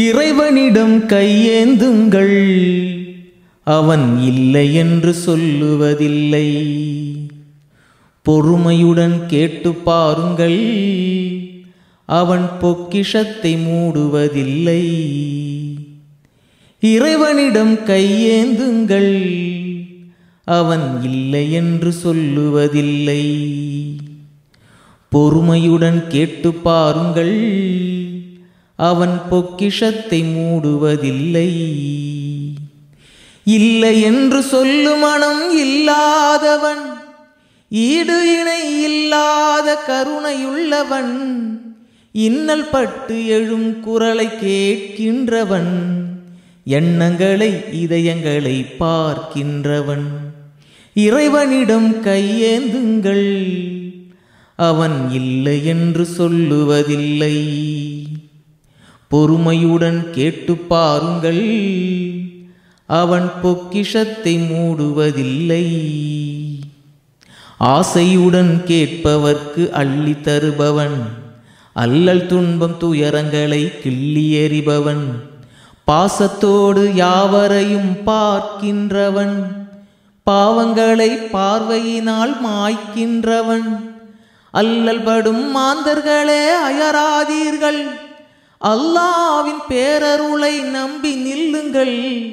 இறைவனிடம் கையேந்துங்கள். அவன் இல்லை என்று சொல்லுவதில்லை. பொறுமையுடன் கேட்டு பாருங்கள். அவன் பொக்கிஷத்தை மூடுவதில்லை. இறைவனிடம் கையேந்துங்கள். அவன் இல்லை என்று சொல்லுவதில்லை. பொறுமையுடன் கேட்டு பாருங்கள். அவன் பொக்கிஷத்தை மூடுவதில்லை. இல்லை என்று சொல்லு மனம் இல்லாதவன் ஈடு இணை இல்லாத கருணையுள்ளவன் இன்னல் பட்டு எழும் குரலை கேட்கின்றவன் எண்ணங்களை இதயங்களை பார்க்கின்றவன். இறைவனிடம் கையேந்துங்கள் அவன் இல்லை என்று சொல்லுவதில்லை. பொறுமையுடன் கேட்டு பாருங்கள். அவன் பொக்கிஷத்தை மூடுவதில்லை. ஆசையுடன் கேட்பவர்க்கு அள்ளி தருபவன். அல்லல் துன்பம் துயரங்களை கிள்ளி எறிபவன். பாசத்தோடு யாவரையும் பார்க்கின்றவன். பாவங்களை பார்வையினால் மாய்க்கின்றவன். அல்லல் படும் மாந்தர்களே அயராதீர்கள். அல்லாவின் பேரருளை நம்பி நில்லுங்கள்.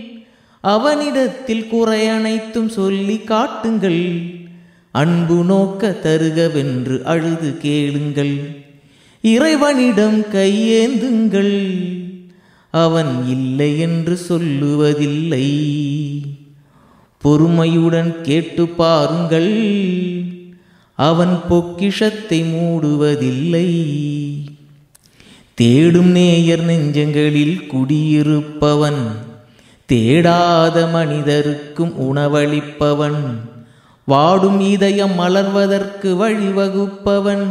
அவனிடத்தில் குறை அனைத்தும் சொல்லி காட்டுங்கள். அன்பு நோக்க தருகவென்று அழுது கேளுங்கள். இறைவனிடம் கையேந்துங்கள். அவன் இல்லை என்று சொல்லுவதில்லை. பொறுமையுடன் கேட்டு பாருங்கள். அவன் பொக்கிஷத்தை மூடுவதில்லை. தேடும் நேயர் நெஞ்சங்களில் குடியிருப்பவன். தேடாத மனிதருக்கும் உணவளிப்பவன். வாடும் இதயம் மலர்வதற்கு வழிவகுப்பவன்.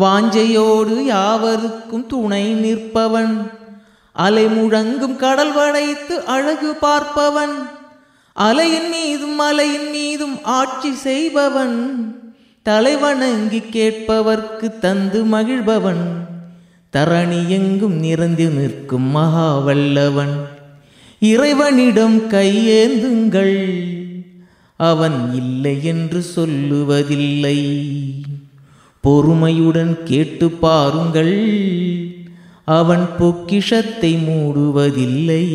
வாஞ்சையோடு யாவருக்கும் துணை நிற்பவன். அலை முழங்கும் கடல் வளைத்து அழகு பார்ப்பவன். அலையின் மீதும் மலையின் மீதும் ஆட்சி செய்பவன். தலைவணங்கி கேட்பவர்க்கு தந்து மகிழ்பவன். தரணி எங்கும் நிறைந்து நிற்கும் மகாவல்லவன். இறைவனிடம் கையேந்துங்கள். அவன் இல்லை என்று சொல்லுவதில்லை. பொறுமையுடன் கேட்டு பாருங்கள். அவன் பொக்கிஷத்தை மூடுவதில்லை.